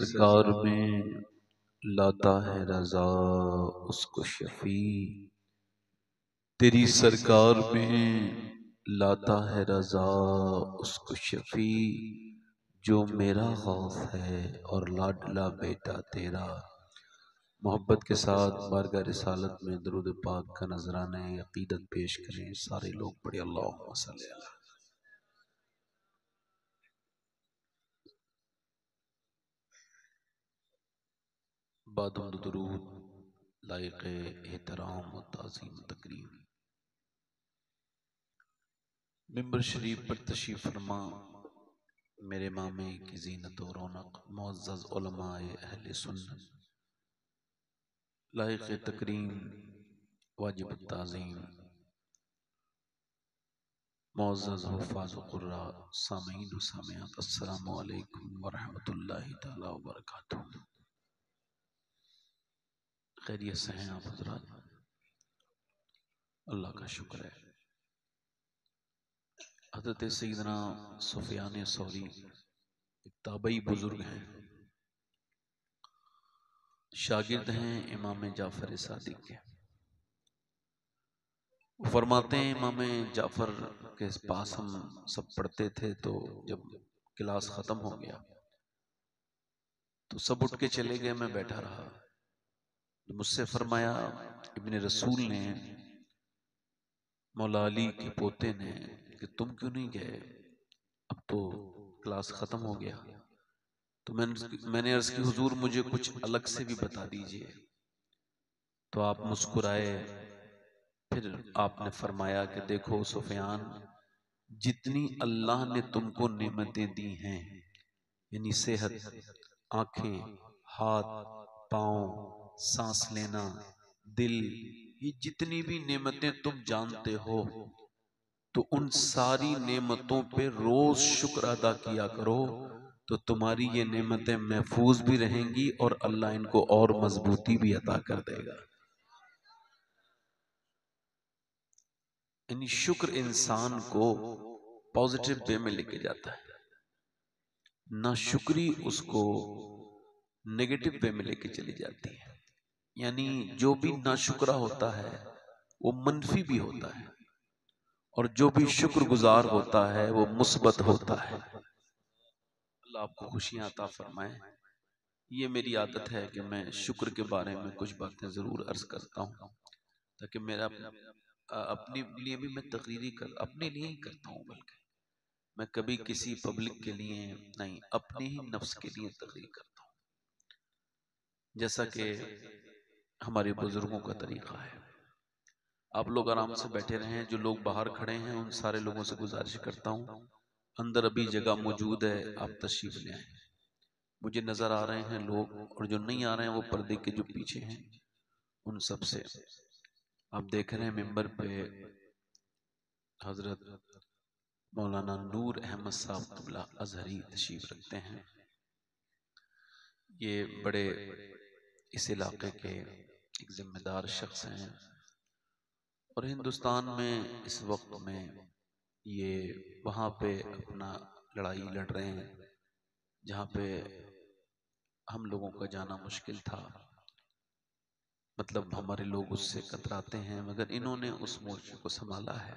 सरकार में लाता है रजा उसको शफी। तेरी सरकार में लाता है रजा उसको शफी। जो मेरा खौफ है और लाडला बेटा तेरा। मोहब्बत के साथ बारगाह रिसालत में दरुद पाक का नजराना अकीदत पेश करें। सारे लोग बड़े अल्लाह बादरूद लायक एहतराम तज़ीम तकरीम मिम्बर शरीफ पर तशीफ फरमा, मेरे मामे की जीनत और रौनक मुआज़ अहल सुन्नत। लायक तकरीम वाजिब तज़ीम। मुआज़ हफ़ाज़ुर्रा सामीन सामियात वरहमतुल्लाहि तआला वबरकातुहू खैरियत से हैं आप हजरात? अल्लाह का शुक्र है। हज़रत सईदना सुफियान सौरी ताबई बुज़ुर्ग हैं। शागिर्द हैं इमाम जाफ़र सादिक के। फरमाते हैं, इमाम जाफ़र के पास हम सब पढ़ते थे तो जब क्लास ख़त्म हो गया तो सब उठ के चले गए, मैं बैठा रहा। मुझसे फरमाया, इबन रसूल ने मौला अली के पोते ने कि तुम क्यों नहीं गए? अब तो क्लास ख़त्म हो गया। तो मैंने मैंने अर्ज़ की, हुजूर, मुझे कुछ अलग से भी बता दीजिए। तो आप मुस्कुराए। फिर आपने फरमाया कि देखो, सुफियान, जितनी अल्लाह ने तुमको नेमतें दी हैं, यानी सेहत, आँखें, हाथ, पाँव सांस लेना, दिल ये जितनी भी नेमतें तुम जानते हो तो उन सारी नेमतों पे रोज शुक्र अदा किया करो तो तुम्हारी ये नेमतें महफूज भी रहेंगी और अल्लाह इनको और मजबूती भी अदा कर देगा। यानी शुक्र इंसान को पॉजिटिव वे में लेके जाता है। ना शुक्री उसको नेगेटिव वे में लेके चली जाती है। यानी जो भी नाशुक्रा होता है वो मनफी भी होता है। और जो भी शुक्रगुजार होता है वो मुस्बत होता है। अल्लाह आपको खुशियाँ अता फरमाए। ये मेरी आदत है कि मैं शुक्र के बारे में कुछ बातें ज़रूर अर्ज़ करता हूँ ताकि मेरा अपने लिए भी मैं तकरीरी कर अपने लिए ही करता हूँ बल्कि मैं कभी किसी पब्लिक के लिए नहीं अपने ही नफ्स के लिए तकरीर करता हूँ। जैसा कि हमारे बुज़ुर्गों का तरीका है। आप लोग आराम से बैठे रहे जो लोग बाहर खड़े हैं उन सारे लोगों से गुजारिश करता हूँ। अंदर अभी जगह मौजूद है आप तशरीफ़ ले। आए मुझे नज़र आ रहे हैं लोग और जो नहीं आ रहे हैं वो पर्दे के जो पीछे हैं उन सबसे। आप देख रहे हैं मेंबर पे हज़रत मौलाना नूर अहमद साहब तबला अजहरी तशीफ रखते हैं। ये बड़े इस इलाके के एक जिम्मेदार शख्स हैं। और हिंदुस्तान में इस वक्त में ये वहाँ पे अपना लड़ाई लड़ रहे हैं, जहाँ पे हम लोगों का जाना मुश्किल था। मतलब हमारे लोग उससे कतराते हैं, मगर इन्होंने उस मोर्चे को संभाला है।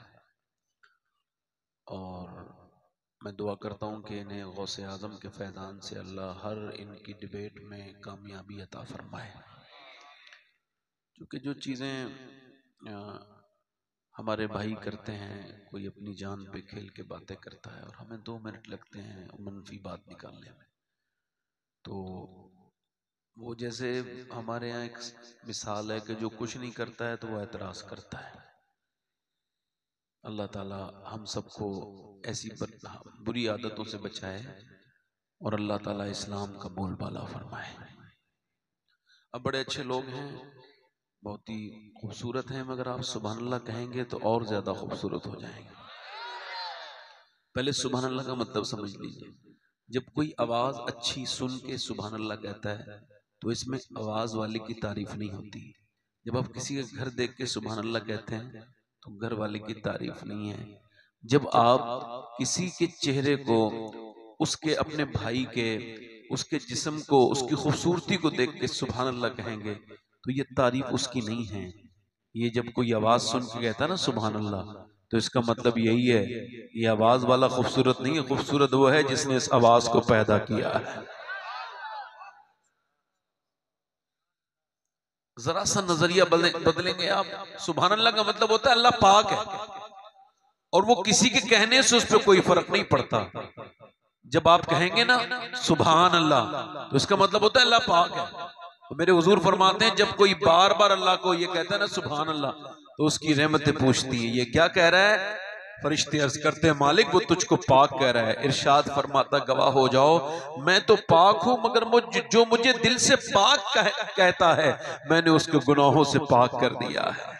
और मैं दुआ करता हूँ कि इन्हें गौसे आज़म के फैज़ान से अल्लाह हर इनकी डिबेट में कामयाबी अता फरमाए। क्योंकि जो चीज़ें हमारे भाई करते हैं, कोई अपनी जान पे खेल के बातें करता है और हमें दो मिनट लगते हैं मनफी बात निकालने में। तो वो जैसे हमारे यहाँ एक मिसाल है कि जो कुछ नहीं करता है तो वो एतराज़ करता है। अल्लाह ताला हम सबको ऐसी बुरी आदतों से बचाए और अल्लाह ताला इस्लाम का बोलबाला फरमाए। अब बड़े अच्छे लोग हैं बहुत ही खूबसूरत हैं, मगर आप सुबह अल्लाह कहेंगे तो और ज़्यादा खूबसूरत हो जाएँगे। पहले सुबह अल्लाह का मतलब समझ लीजिए। जब कोई आवाज़ अच्छी सुन के सुबह अल्लाह कहता है तो इसमें आवाज़ वाले की तारीफ़ नहीं होती। जब आप किसी का घर देख के सुबह अल्लाह कहते हैं तो घर वाले की तारीफ़ नहीं है। जब आप किसी के चेहरे को, उसके अपने भाई के, उसके जिस्म को, उसकी खूबसूरती को देख के सुबह अल्लाह कहेंगे तो ये तारीफ़ उसकी नहीं है। ये जब कोई आवाज़ सुन के कहता है ना सुबह अल्लाह तो इसका मतलब यही है, ये आवाज़ वाला खूबसूरत नहीं है, खूबसूरत वो है जिसने इस आवाज़ को पैदा किया। है जरा सा नज़रिया बदले, बदलेंगे आप? सुबह अल्लाह का मतलब होता है अल्लाह पाक है। और वो किसी के कहने से उस पर कोई फ़र्क नहीं पड़ता। जब आप कहेंगे ना सुबह अल्लाह तो इसका मतलब होता है अल्लाह पाक है। तो मेरे हुजूर फरमाते हैं जब कोई बार बार अल्लाह को ये कहता है ना सुबह अल्लाह तो उसकी रहमतें पूछती है ये क्या कह रहा है? फरिश्ते अर्ज़ करते हैं मालिक वो तुझको पाक कह रहा है। इरशाद फरमाता गवाह हो जाओ मैं तो पाक हूँ मगर मुझ जो मुझे दिल से पाक कह, कहता है मैंने उसके गुनाहों से पाक कर दिया है।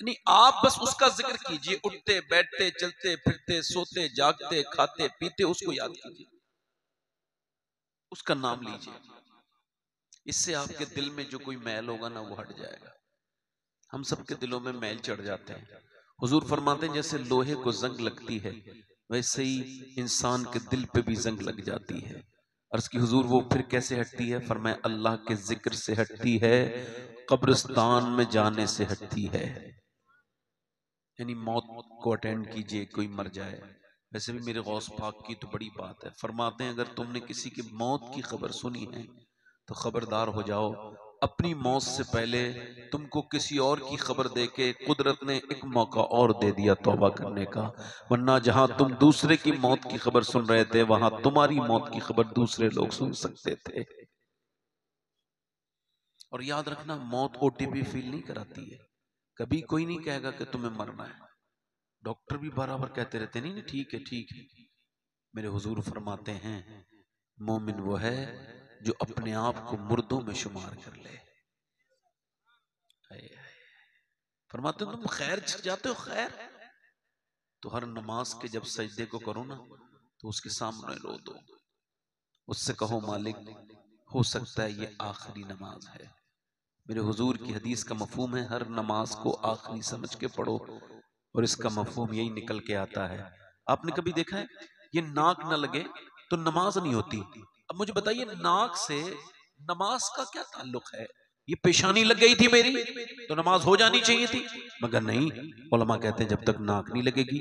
नहीं आप बस उसका ज़िक्र कीजिए उठते बैठते चलते फिरते सोते जागते खाते पीते उसको याद कीजिए। उसका नाम लीजिए। इससे आपके दिल में जो कोई मैल होगा ना वो हट जाएगा। हम सबके दिलों में मैल चढ़ जाते हैं। हुजूर फरमाते हैं, जैसे लोहे को जंग लगती है, वैसे ही इंसान के दिल पे भी जंग लग जाती है। अर्ज़ की हुजूर, वो फिर कैसे हटती है? फरमाए, अल्लाह के ज़िक्र से हटती है, कब्रिस्तान में जाने से हटती है। यानी मौत को अटेंड कीजिए, कोई मर जाए। वैसे भी मेरे गौस पाक की तो बड़ी बात है। फरमाते हैं, अगर तुमने किसी की मौत की खबर सुनी है तो खबरदार हो जाओ। अपनी मौत से पहले तुमको किसी और की खबर दे के कुदरत ने एक मौका और दे दिया तौबा करने का। वरना जहाँ तुम दूसरे की मौत की खबर सुन रहे थे, वहाँ तुम्हारी मौत की खबर दूसरे लोग सुन सकते थे। और याद रखना, मौत ओटीपी फील नहीं कराती है। कभी कोई नहीं कहेगा कि तुम्हें मरना है। डॉक्टर भी बराबर कहते रहते नहीं नहीं, ठीक है ठीक है। मेरे हुजूर फरमाते हैं, मोमिन वो है जो अपने आप को मुर्दों में शुमार कर ले। फरमाते तुम खैर जाते हो, खैर? तो हर नमाज़ के जब सजदे को करो ना तो उसके सामने रो दो। उससे कहो, मालिक, हो सकता है ये आखिरी नमाज़ है। मेरे हुजूर की हदीस का मफहूम है, हर नमाज़ को आखिरी समझ के पढ़ो और इसका मफहूम यही निकल के आता है। आपने कभी देखा है, ये नाक न लगे तो नमाज़ नहीं होती। अब मुझे बताइए, नाक से नमाज़ का क्या ताल्लुक है? ये पेशानी लग गई थी मेरी तो नमाज़ हो जानी चाहिए थी। मगर नहीं ओलमा कहते हैं, जब तक नाक नहीं लगेगी,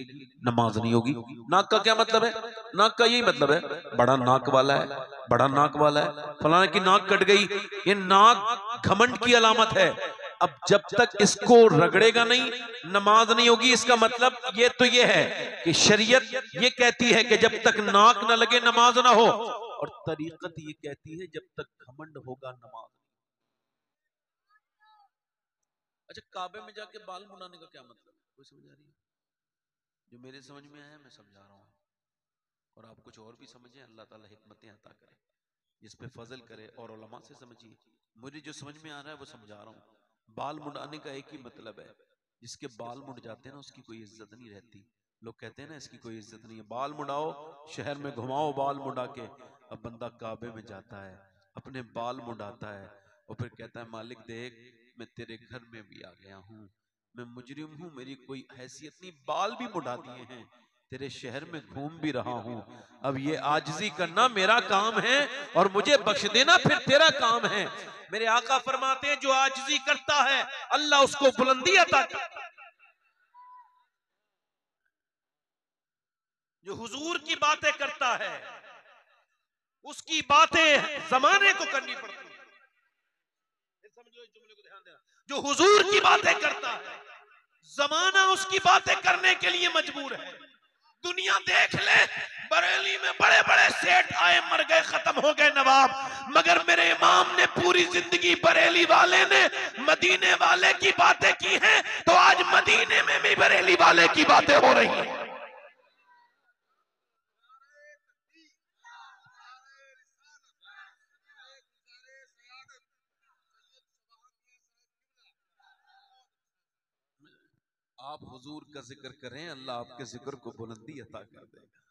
नमाज़ नहीं होगी। नाक का क्या मतलब है? नाक का यही मतलब है, बड़ा नाक वाला है, बड़ा नाक वाला है। फलाना की नाक कट गई, ये नाक घमंड की अलामत है। अब जब तक इसको रगड़ेगा नहीं, नमाज़ नहीं होगी, इसका मतलब ये तो ये है कि शरीयत ये कहती है कि जब तक नाक ना लगे, नमाज़ ना हो और तरीकत ये कहती है जब तक घमंड होगा नमाज़ अच्छा काबे में जाके बाल मुड़ाने का क्या मतलब कोई समझ आ रही है? जो मेरे समझ में आया मैं समझा रहा हूँ। और आप कुछ और भी समझे अल्लाह ताला हिकमतें अता करे जिस पे फजल करे और उलमा से समझिए। मुझे जो समझ में आ रहा है वो समझा रहा हूँ। बाल मुड़ाने का एक ही मतलब है जिसके बाल मुड़ जाते हैं ना उसकी कोई इज़्ज़त नहीं रहती। लोग कहते हैं ना इसकी कोई इज़्ज़त नहीं है। बाल मुड़ाओ शहर में घुमाओ बाल मुड़ा के। अब बंदा काबे में जाता है, अपने बाल मुड़ाता है और फिर कहता है, मालिक देख, मैं तेरे घर में भी आ गया हूँ। मैं मुजरिम हूँ, मेरी कोई हैसियत नहीं, बाल भी मुड़ा दिए हैं। तेरे शहर में घूम भी रहा हूँ। अब ये आजजी करना मेरा काम है और मुझे बख्श देना फिर तेरा काम है। मेरे आका फरमाते हैं, जो आजजी करता है, अल्लाह उसको बुलंदी अता करता जो हुजूर की बातें करता है उसकी बातें जमाने को करनी पड़ती जो हुजूर की बातें करता है जमाना उसकी बातें करने के लिए मजबूर है। दुनिया देख ले बरेली में बड़े बड़े सेठ आए मर गए खत्म हो गए नवाब। मगर मेरे इमाम ने पूरी ज़िंदगी बरेली वाले ने मदीने वाले की बातें की हैं तो आज मदीने में भी बरेली वाले की बातें हो रही हैं। आप हुजूर का ज़िक्र करें, अल्लाह आपके ज़िक्र को बुलंदी अता कर देगा।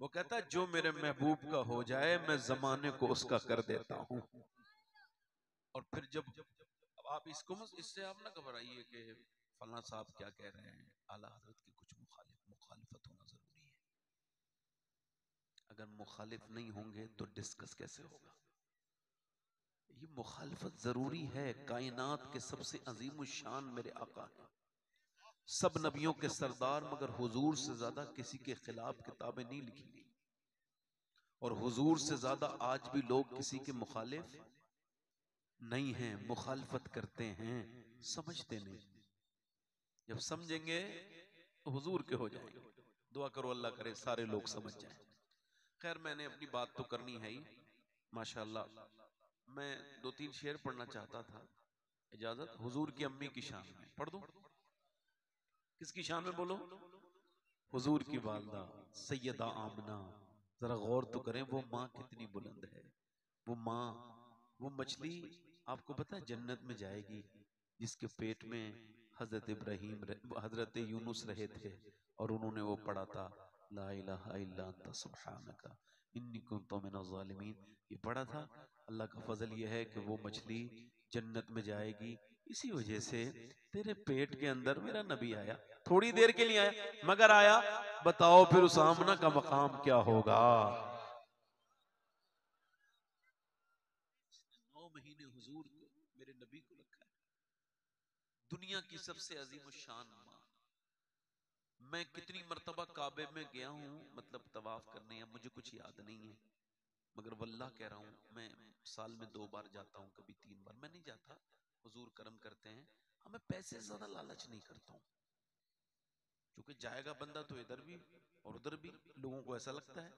वो कहता है जो मेरे महबूब का हो जाए, मैं जमाने को उसका कर देता हूँ। और फिर जब अब आप इसको इससे आप ना घबराइए कि फला साहब क्या कह रहे हैं। आला हज़रत की कुछ मुखालिफ, मुखालिफत होना ज़रूरी है। अगर मुखालिफ नहीं होंगे तो डिस्कस कैसे होगा? ये मुखालफत ज़रूरी है। कायनात के सबसे अजीम शान मेरे आका है। सब नबियों के सरदार, मगर हुजूर से ज़्यादा किसी के खिलाफ किताबें नहीं लिखी गई। और हुजूर से ज़्यादा आज भी लोग किसी के मुखालिफ नहीं हैं, मुखालफत करते हैं, समझते नहीं। जब समझेंगे तो हुजूर के हो जाएँगे। दुआ करो अल्लाह करे सारे लोग समझ जाए। खैर, मैंने अपनी बात तो करनी है ही। माशाल्लाह। मैं दो तीन शेर पढ़ना चाहता था। इजाज़त? हुजूर की अम्मी की शान में। पढ़ दो? किसकी शान में बोलो? हुजूर की वालदा, सैयदा आमना। जरा गौर तो करें, वो माँ कितनी बुलंद है। वो माँ, वो मछली आपको पता है जन्नत में जाएगी, जिसके पेट में हज़रत इब्राहिम हज़रत यूनुस रहे थे, और उन्होंने वो पढ़ा था सुब्हानका। इन्नी कुंतु मिनज़ ज़ालिमीन। ये पढ़ा था, अल्लाह का फजल ये है कि वो मछली जन्नत में जाएगी इसी वजह से तेरे पेट के अंदर मेरा नबी आया। थोड़ी देर के लिए आया मगर आया बताओ फिर उस आमना का मकाम क्या होगा? नौ महीने हुजूर को मेरे नबी को रखा है। दुनिया की सबसे अजीम शान माँ। मैं। कितनी मरतबा काबे में गया हूँ मतलब तवाफ करने या मुझे कुछ याद नहीं है। मगर वल्लाह कह रहा हूँ मैं साल में दो बार जाता हूँ कभी तीन बार। मैं नहीं जाता। हुजूर करम करते हैं हाँ मैं पैसे ज़्यादा लालच नहीं करता हूँ। क्योंकि जाएगा बंदा तो इधर भी और उधर भी, लोगों को ऐसा लगता है,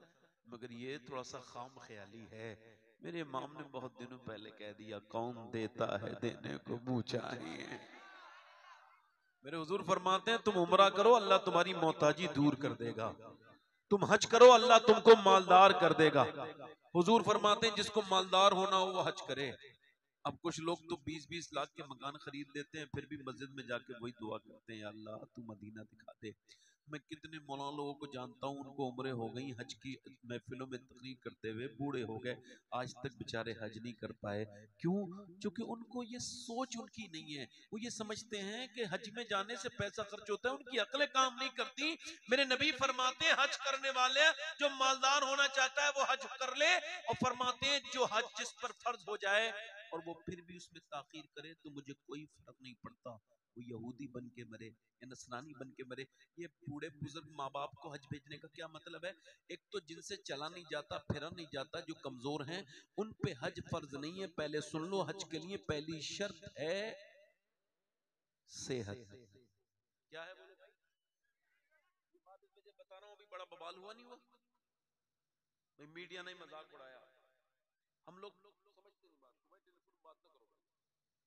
मगर ये थोड़ा सा खाम ख्याली है। मेरे इमाम ने बहुत दिनों पहले कह दिया, कौन देता है देने को चाहिए मेरे हुजूर फरमाते हैं, तुम उमरा करो, अल्लाह तुम्हारी मोहताजी दूर कर देगा। तुम हज करो, अल्लाह तुमको मालदार कर देगा। हुजूर फरमाते हैं, जिसको मालदार होना हो, वो हज करे। अब कुछ लोग तो 20-20 लाख के मकान खरीद लेते हैं, फिर भी मस्जिद में जाके वही दुआ करते हैं अल्लाह, तू मदीना दिखा दे। मैं कितने मौलाना लोगों को जानता हूँ, उनको उम्र हो गई, हज की महफिलों में तकरीर करते हुए बूढ़े हो गए, आज तक बेचारे हज नहीं कर पाए। क्यों? क्योंकि उनको ये सोच उनकी नहीं है। वो ये समझते हैं कि हज में जाने से पैसा खर्च होता है, उनकी अकलें काम नहीं करती। मेरे नबी फरमाते हैं, हज करने वाले जो मालदार होना चाहता है, वो हज कर ले और फरमाते हैं, जो हज जिस पर फ़र्ज़ हो जाए और वो फिर भी उसमें ताखीर करे तो मुझे कोई फ़र्क नहीं पड़ता। वो यहूदी बन के मरे या नसरानी बन के मरे, ये बूढ़े बुज़ुर्ग माँ बाप को हज भेजने का क्या मतलब है? एक तो जिनसे चला नहीं जाता, फिरा नहीं जाता, जो कमज़ोर हैं, उन पे हज फ़र्ज़ नहीं है। पहले सुन लो, हज के लिए पहली शर्त है सेहत। क्या है बोले भाई? बात रहा हूँ, अभी बड़ा बवाल हुआ नहीं हुआ? मीडिया ने मज़ाक उड़ाया। हम लोग समझते नहीं बात को भाई टेलीफोन बात ना करो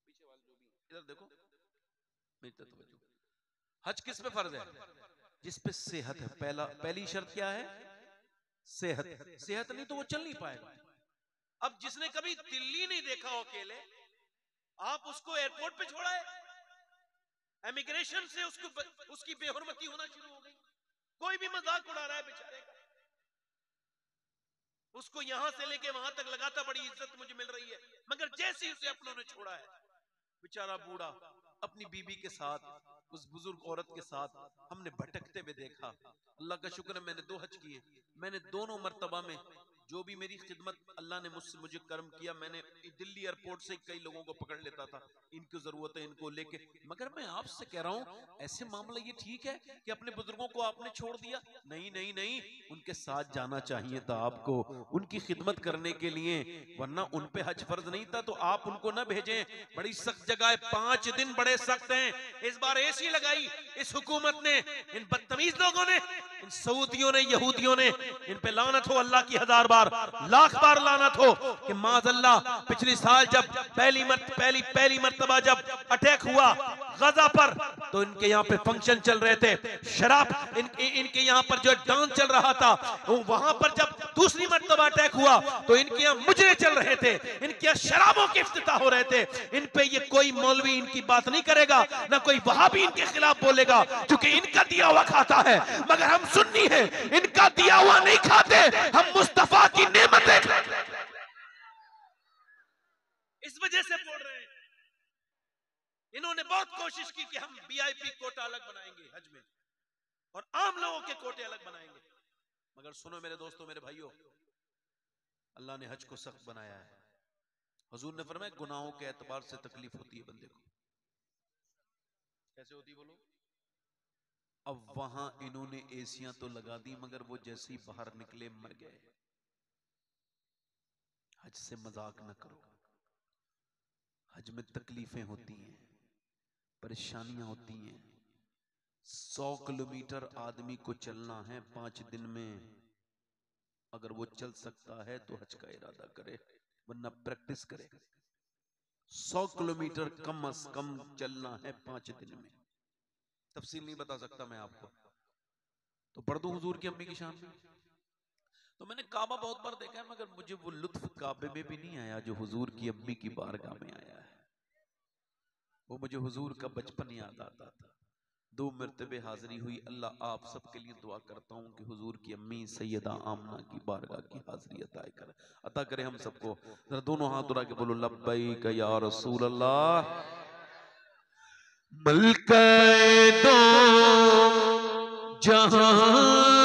पीछे वाले जो भी इधर देखो। मेरी तवज्जो। हज किस पे फ़र्ज़ है? जिस पे सेहत है। पहला पहली शर्त क्या है? सेहत। सेहत नहीं तो वो चल नहीं पाएगा। अब जिसने कभी दिल्ली नहीं देखा हो अकेले आप उसको एयरपोर्ट पे छोड़ा है इमिग्रेशन से उसको उसकी बेहरमती होना शुरू हो गई। कोई भी मज़ाक उड़ा रहा है बेचारे का। उसको यहाँ से लेके वहाँ तक लगाता बड़ी इज़्ज़त मुझे मिल रही है। मगर जैसे ही उसे अपनों ने छोड़ा है बेचारा बूढ़ा अपनी बीबी के साथ, उस बुज़ुर्ग औरत के साथ हमने भटकते हुए देखा। अल्लाह का शुक्र है मैंने दो हज किए। मैंने दोनों मरतबा में जो भी मेरी खिदमत, अल्लाह ने मुझसे मुझे कर्म किया, मैंने दिल्ली एयरपोर्ट से कई लोगों को पकड़ लेता था। इनकी ज़रूरत है इनको लेके। मगर मैं आपसे कह रहा हूँ, ऐसे मामला ये ठीक है कि अपने बुज़ुर्गों को आपने छोड़ दिया? नहीं नहीं नहीं। उनके साथ जाना चाहिए था आपको। उनकी खिदमत करने के लिए। वरना उन पे हज फ़र्ज़ नहीं था तो आप उनको न भेजें। बड़ी सख्त जगह है। पाँच दिन बड़े सख्त हैं। इस बार एसी लगाई, इस हुकूमत ने, इन बदतमीज लोगों ने, इन सऊदियों ने, यहूदियों ने, इन पे लानत हो अल्लाह की हज़ार बार, लाख बार लानत हो कि माजल्ला पिछले साल जब पहली मर्त पहली पहली मर्तबा जब अटैक हुआ गजा पर तो इनके यहाँ पे फ़ंक्शन चल रहे थे। शराब इन, इनके यहाँ पर जो डांस चल रहा था वहाँ पर जब दूसरी मर्तबा अटैक हुआ तो इनके यहाँ मुजरे चल रहे थे। इनके यहाँ शराबों के इफ्तिताह हो रहे थे। इन पे ये कोई मौलवी इनकी बात नहीं करेगा ना कोई वहाँ भी इनके खिलाफ बोलेगा क्योंकि इनका दिया हुआ खाता है। मगर हम सुन्नी है इनका दिया हुआ नहीं खाते हम मुस्तफ़ा की नेमतें इस वजह से बोल रहे हैं। इन्होंने बहुत कोशिश की कि हम वीआईपी कोटा अलग बनाएँगे हज में, और आम लोगों के कोटे अलग बनाएँगे। मगर सुनो मेरे दोस्तों, मेरे भाइयों, अल्लाह ने हज को सख्त बनाया है। हजूर ने फरमाया, गुनाहों के एतबार से तकलीफ़ होती है बंदे को। कैसे होती बोलो? अब वहाँ इन्होंने एसियाँ तो लगा दी, मगर वो जैसे ही बाहर निकले, मर गए। हज से मज़ाक न करो। हज में तकलीफें होती हैं, परेशानियाँ होती हैं। सौ किलोमीटर आदमी को चलना है पाँच दिन में। अगर वो चल सकता है तो हज का इरादा करे, वरना प्रैक्टिस करे। सौ किलोमीटर कम अज कम चलना है पाँच दिन में। तफसील नहीं बता सकता मैं आपको। तो पढ़ दू हजूर की अम्मी की शान? में तो मैंने काबा बहुत बार देखा है, मगर मुझे वो लुत्फ काबे में भी नहीं आया जो हुजूर की अम्मी की बारगाह में आया है। वो मुझे हुजूर का बचपन याद आता था। दो मरतबे हाजिरी हुई, अल्लाह आप सबके लिए दुआ करता हूँ कि हुजूर की अम्मी सैयदा आमना की बारगाह की हाजिरी अता कर। अता करे हम सबको। जरा दोनों हाथ उड़ा के बोलो, लब्बैक या रसूल अल्लाह मलक दो जहान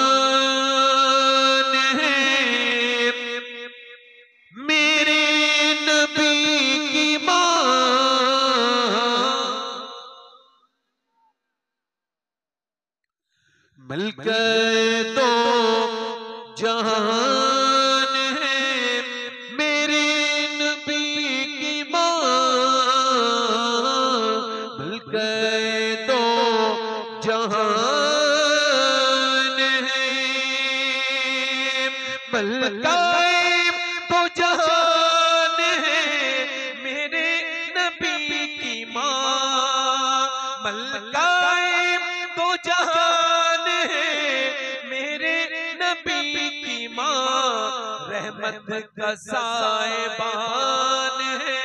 जहान है मेरे नबी की माँ, रहमत का साहिबान है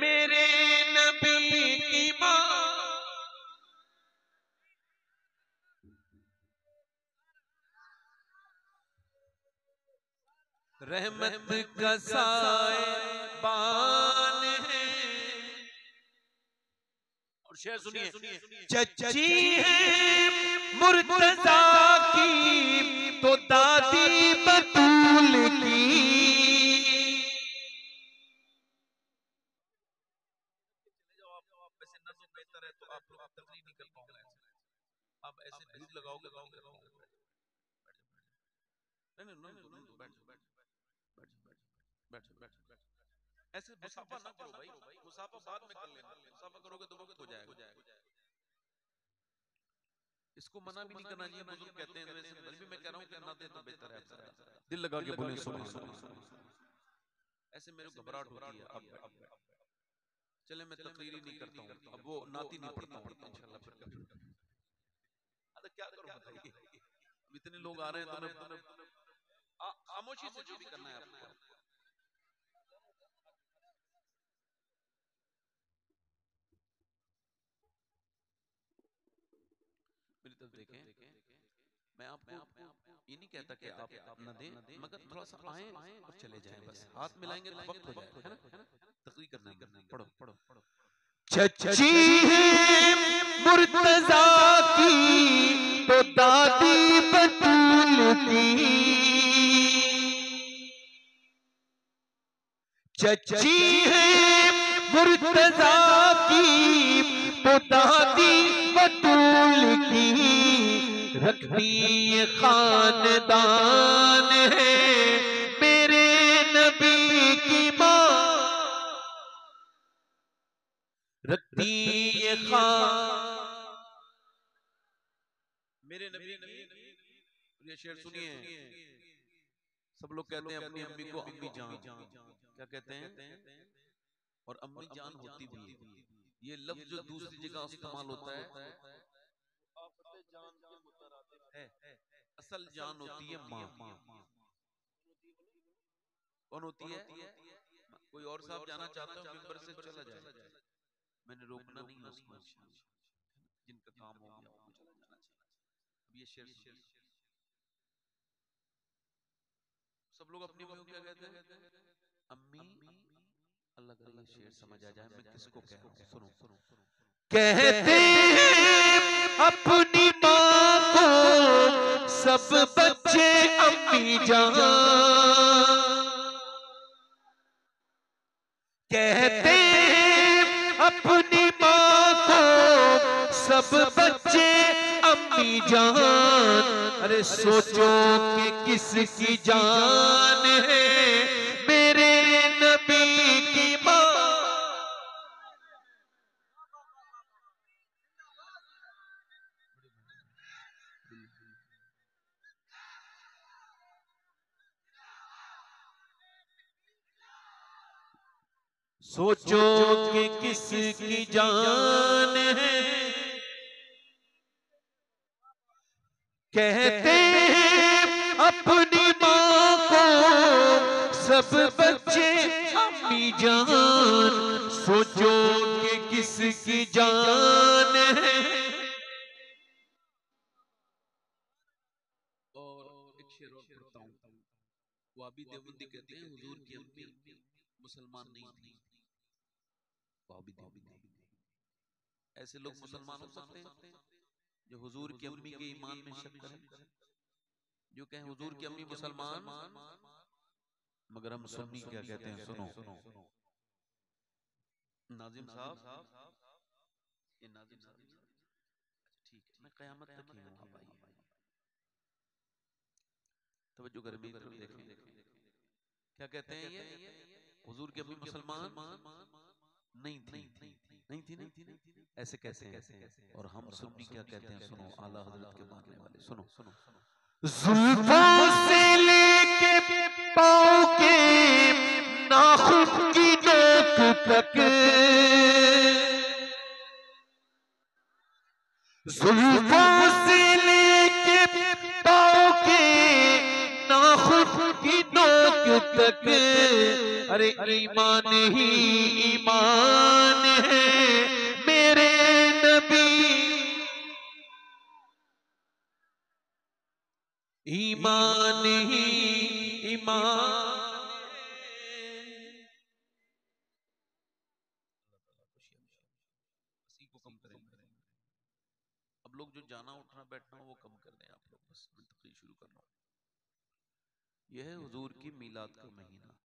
मेरे नबी की माँ। रहमत का साहिबान शेर सुनिए चची मुर्तजा की तो दादी बतूल की है तो आप ऐसे लगाओगे तो नहीं नहीं नहीं बैठ बैठ बैठ बैठ बैठ बैठ ऐसे मुसाफा ना करो भाई। मुसाफा बाद में कर लेना। मुसाफा करोगे तो वक्त हो जाएगा। इसको मना भी नहीं करना चाहिए बुज़ुर्ग कहते हैं वैसे। फिर भी मैं कह रहा हूँ कि ना दे तो बेहतर है। दिल लगा के बोले सुनो। ऐसे मेरे को घबराहट होती है। अब चले मैं तकरीर नहीं करता हूँ। अब वो नाती नहीं पढ़ता हूँ। इंशाल्लाह फिर कभी। अरे क्या करूँ बताइए। इतने लोग आ रहे हैं तो मैं खामोशी से जो भी करना है आपको। तरफ़ देखें मैं आपको ये नहीं कहता कि आप अपना दें मगर थोड़ा सा आए और चले जाएँ बस हाथ मिलाएँगे तो वक्त हो जाएगा है ना? तकरीर करना है पढ़ो पढ़ो पढ़ो। चची है मुर्तजा की तो दादी बतूल की चची है मुर्तजा की तो दादी बतूल की रखती ये खानदान है। मेरे नबी की माँ रखती ये खान। मेरे नबी ये शेर सुनिए। सब लोग कहते हैं अपनी अम्मी को अम्मी जान। क्या कहते हैं? और अम्मी जान होती भी ये लफ्ज जो दूसरी जगह इस्तेमाल होता है है। असल जान होती है माँ। कौन होती है? कोई और साहब जाना चाहता है मिंबर से चला जाए। मैंने रोकना नहीं है उसको। जिनका काम हो गया उनको चला जाना चाहिए। अब ये शेर सुनिए। सब लोग अपनी क्या कहते हैं? अम्मी अल्लाह करे ये शेर समझ आ जाए मैं किसको कह रहा हूँ? सुनो। कहते हैं अपनी माँ को सब बच्चे अम्मी जान। कहते हैं अपनी माँ को सब बच्चे अम्मी जान। अरे सोचो कि किसकी जान है? सोचो कि किसकी जान है। कहते अपनी माँ को सब बच्चे अम्मी जान। सोचो कि किसकी जान है। और एक शेर और पढ़ता हूँ। वाबी देवबंदी कहते हैं, हुजूर की अम्मी। मुसलमान नहीं थी। ऐसे लोग मुसलमान हो सकते हैं। जो हुजूर की अम्मी के ईमान में शक करें। जो कहें हुजूर की अम्मी मुसलमान मगर हम सुन्नी क्या कहते हैं सुनो। नाजिम साहब? ये नाजिम साहब अच्छा ठीक है मैं कयामत तक ही हूँ आइए तवज्जो करें तरफ़ देखें। क्या कहते हैं ये? हुजूर के अभी मुसलमान नहीं थी। नहीं थी नहीं ऐसे कैसे हैं? और हम सुन्नी क्या कहते हैं? सुनो आला हज़रत के मानने वाले सुनो। सुनो जुल्फों से लेके पाँव के नाखून की नोक तक। जुल्फों से लेके पाँव के नाखून की नोक तक। अरे ईमान ही ईमान है मेरे नबी। ईमान ही ईमान अब लोग जो जाना उठना बैठना वो कम कर दें आप लोग। बस मैं तकरीर शुरू कर रहा हूँ। यह हुजूर की मीलाद का महीना।